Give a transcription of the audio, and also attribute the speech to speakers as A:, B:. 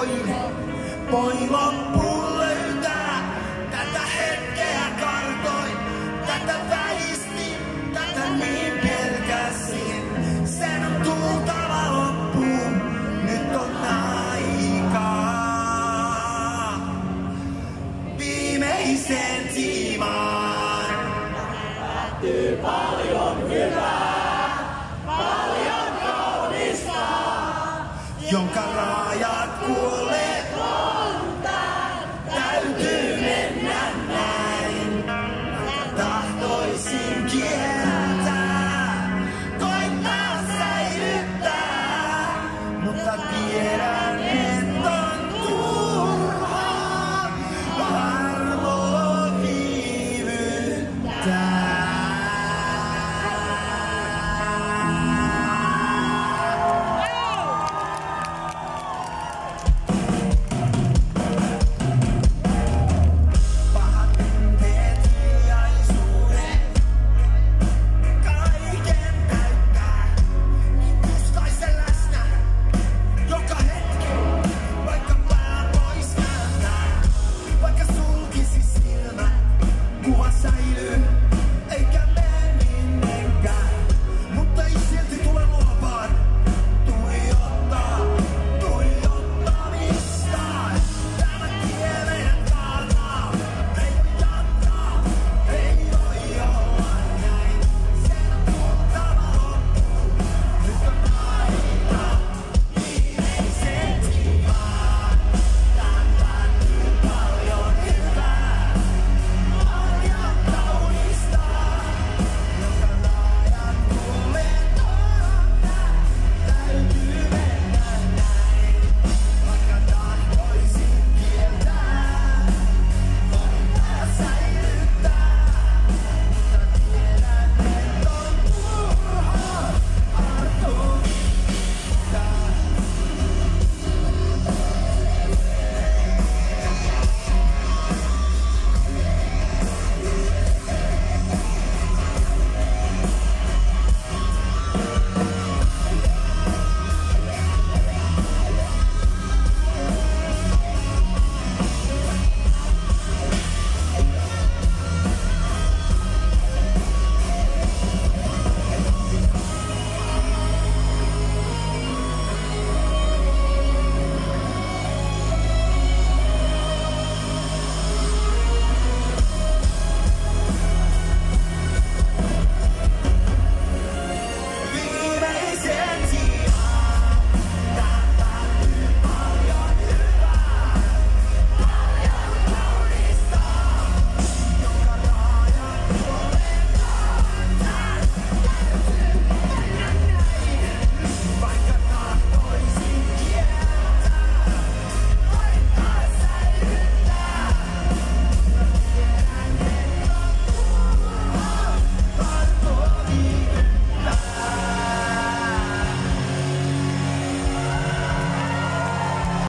A: toinen voi loppuun löytää. Tätä hetkeä kartoin, tätä väistin, tätä niin pelkäsin. Sen on tultava loppuun, nyt on aikaa. Viimeiseen tiimaan. Jonka rajat kuolee die.